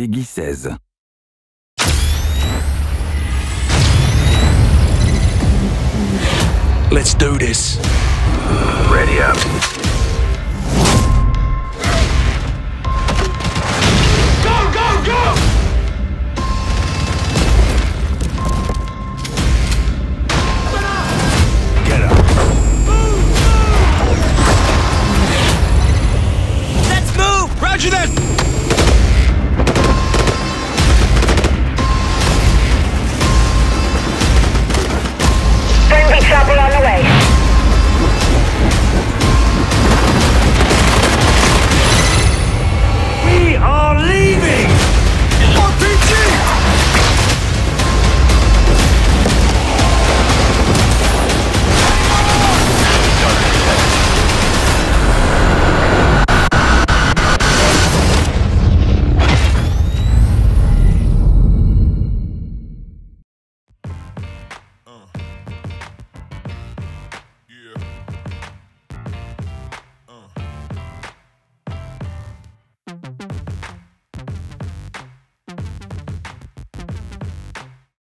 Peggy 16. Let's do this. Ready up.